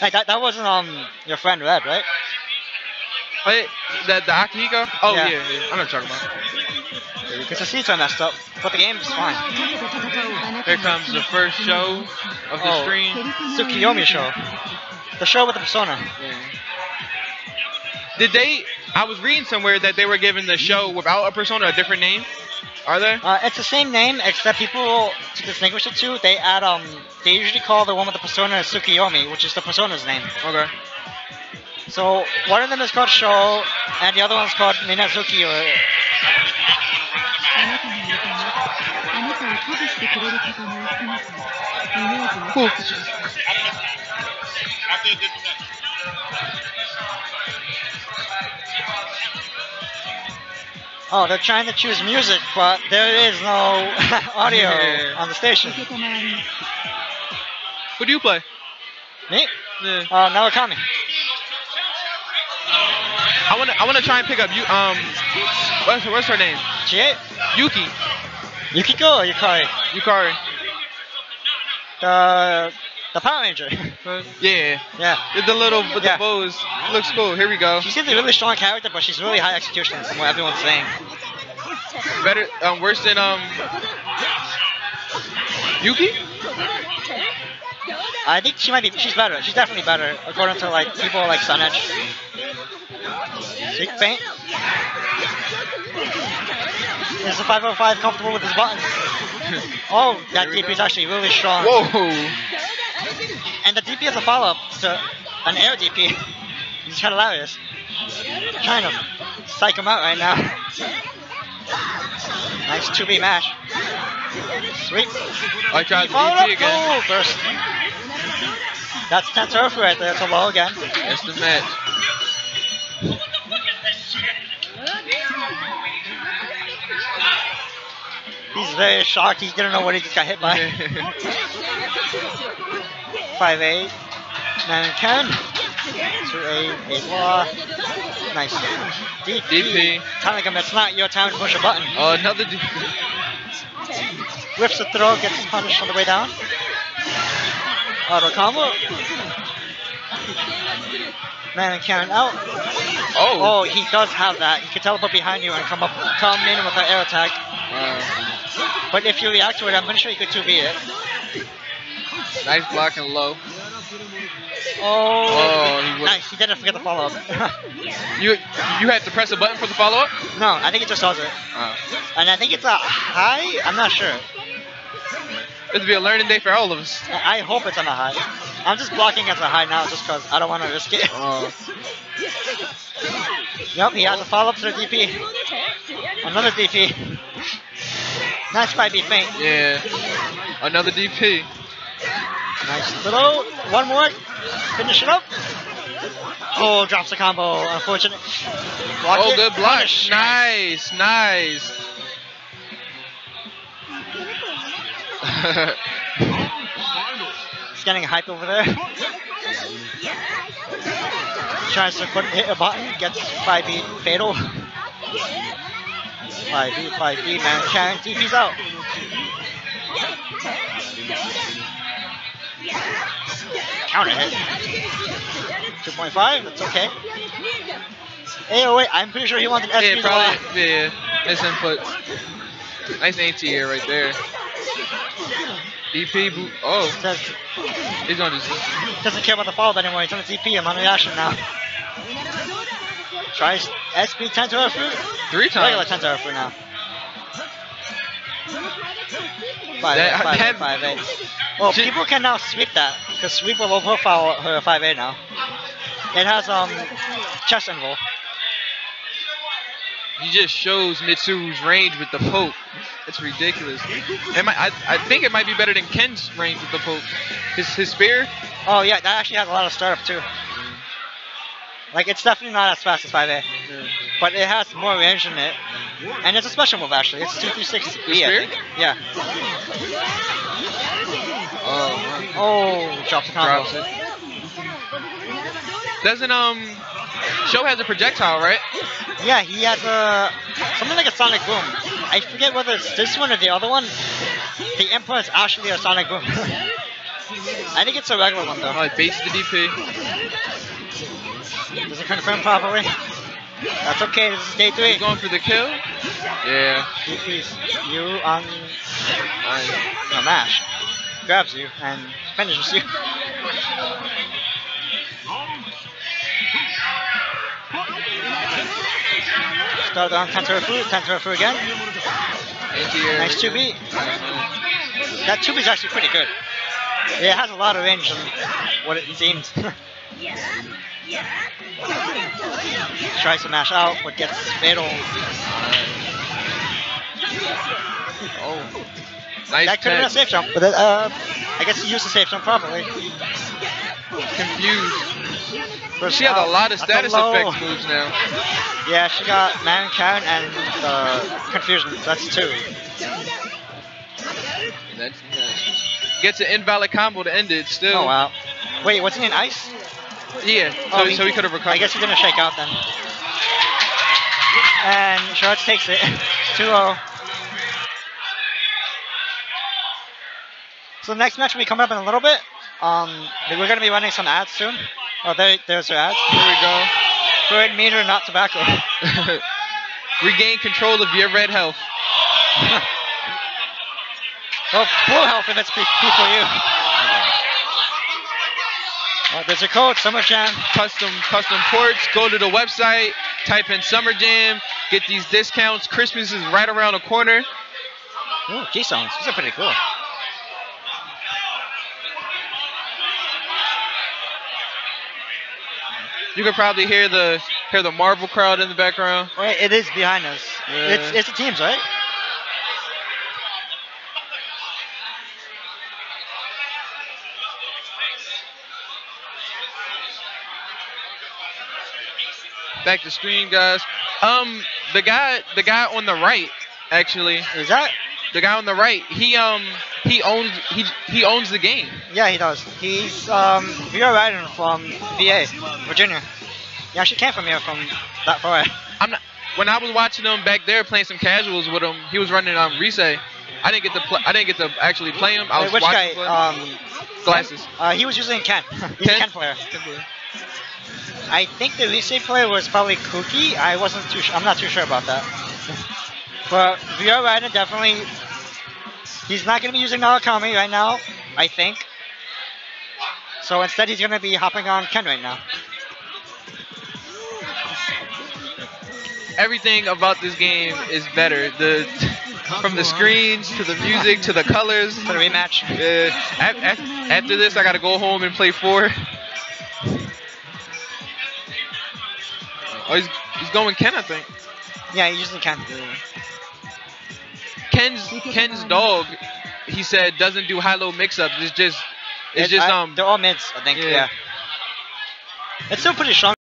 Hey, that, that wasn't um your friend Red, right? Wait, the, the Akihiko? Oh, Yeah. yeah. yeah, I know what you're talking about. Because the seats are messed up, but the game's fine. Here comes the first show of the Oh. stream. Tsukiyomi Sho. The Sho with the persona. Did they? I was reading somewhere that they were giving the Sho without a persona a different name. Are there? Uh, it's the same name, except people to distinguish the two, they add um they usually call the one with the persona Tsukiyomi, which is the persona's name. Okay. So one of them is called Sho, and the other one's called Minazuki. Or あ Oh, they're trying to choose music, but there is no audio yeah. on the station. Who do you play? Me? Yeah. Uh, I wanna, I wanna try and pick up you. Um, what's, what's her name? Chie. Yuki. Yukiko or Yukari? Yukari. The, the Power Ranger. Yeah. yeah. The- The little with Yeah. the bows. Looks cool. Here we go. She seems a really strong character, but she's really high execution from what everyone's saying. Better um worse than um Yuki? I think she might be. She's better. She's definitely better, according to like people like Sun Edge. See, faint. Is the 505 comfortable with his buttons? Oh, that DP is actually really strong. Whoa. And the DP is a follow-up to an air DP. He's hilarious. Trying to psych him out right now. Nice 2B mash. Sweet. I tried the DP up. again. Burst. That's Tentarafoo right there. It's a low again. That's the match. He's very shocked. He didn't know what he just got hit by. 5'8". 9 and 10. 2 8 8 law. Nice. DP. DP. Him it's not your time to push a button. Oh, another DP. Whips the throw, gets punished on the way down. Auto combo. Man and Karen out. Oh. Oh, he does have that. He can teleport behind you and come up, come in with an air attack. Uh, But if you react to it, I'm pretty sure you could 2B it. Nice block and low. Oh, Oh, he nice. He didn't forget the follow up. You you had to press a button for the follow up? no, I think it just does it. Uh, And I think it's a high. I'm not sure. would be a learning day for all of us. I hope it's on a high. I'm just blocking as a high now just because I don't want to risk it. Oh. Yep, he has a follow up to the DP. Another DP. Nice 5B feint. Yeah. Another DP. Nice throw. One more. Finish it up. Oh, drops the combo. Unfortunate. Block oh, it. good block. Punish. Nice, nice. He's getting hype over there. Tries to put, hit a button, gets 5B fatal. 5B, 5B, man. Karen DP's out. Counter hit. 2.5, that's okay. Hey, oh wait, I'm pretty sure he wanted SP yeah, to probably. Yeah, nice input. Nice AT right there. DP boot. Oh, Says, he's gonna just. doesn't care about the follow anymore, he's on the DP, I'm on reaction now. Tries SP Tentarafoo. Three times. Regular times. Tentarafoo now. Five That- eight, five that- eight, five eight. Well, She- people can now sweep that because sweep will low profile her five eight now. It has um chest involved. He just shows Mitsu's range with the poke. It's ridiculous. It might, I, I think it might be better than Ken's range with the poke. His his spear. Oh yeah, that actually has a lot of startup too. Like it's definitely not as fast as 5A, but it has more range in it, and it's a special move actually. It's 236 The B, I spear? Yeah. Oh. Oh, drops the combo. drops. Doesn't um, Sho has a projectile, right? Yeah, he has a something like a sonic boom. I forget whether it's this one or the other one. The input is actually a sonic boom. I think it's a regular one though. Oh, it baits the DP. Does it confirm properly? That's okay. This is day three. He's going for the kill. Yeah. DP's you on no mash grabs you and finishes you. Start on Tentarafoo, Tentarafoo again. Anti-air. Nice 2B. That 2B is actually pretty good. It has a lot of range than what it seems. Tries to mash out, but gets fatal. Oh. Nice that could have been a safe jump, but uh, I guess he used the safe jump properly. Confused. But She has a lot of status effects moves now. Yeah, she got Marin Karin and uh, Confusion. That's two. That's nice. Gets an invalid combo to end it still. Oh wow. Wait, wasn't he in ice? Yeah, so, oh, he, so could have recovered. I guess he's going to shake out then. And Shardz takes it. 2 0. So the next match will be coming up in a little bit. Um, we're going to be running some ads soon. Oh, there, there's our ads. Here we go. Fluid meter, not tobacco. Regain control of your red health. well, blue health if it's for you. Well, there's a code, Summer Jam. Custom custom ports. Go to the website, type in Summer Jam, get these discounts. Christmas is right around the corner. Oh, key songs. These are pretty cool. You can probably hear the hear the Marvel crowd in the background. Right, it is behind us. Yeah. It's it's the teams, right? Back to screen, guys. Um, the guy the guy on the right, actually, Is that? the guy on the right, he um he owns he he owns the game. Yeah, he does. He's um VR Ryden from VA, Virginia. He actually came from here from that far. I'm not. When I was watching him back there playing some casuals with him, he was running on um, Risei. I didn't get to play. I didn't get to actually play him. I was Wait, which watching guy? Um, Glasses. uh, he was using Ken. He's Ken? a Ken player. I think the resave player was probably Cookie. I wasn't too. Sure. I'm not too sure about that. but VR Ryden definitely. He's not going to be using Narukami right now. I think. So instead, he's going to be hopping on Ken right now. Everything about this game is better. The from the screens to the music to the colors. For the rematch. Uh, af- af- after this, I gotta go home and play four. Oh, he's, he's going Ken, I think. Yeah, he usually can. Ken's Ken's dog, he said, doesn't do high-low mix-ups. It's just, it's It- just I- um. They're all mids, I think. Yeah. Yeah. It's still pretty strong.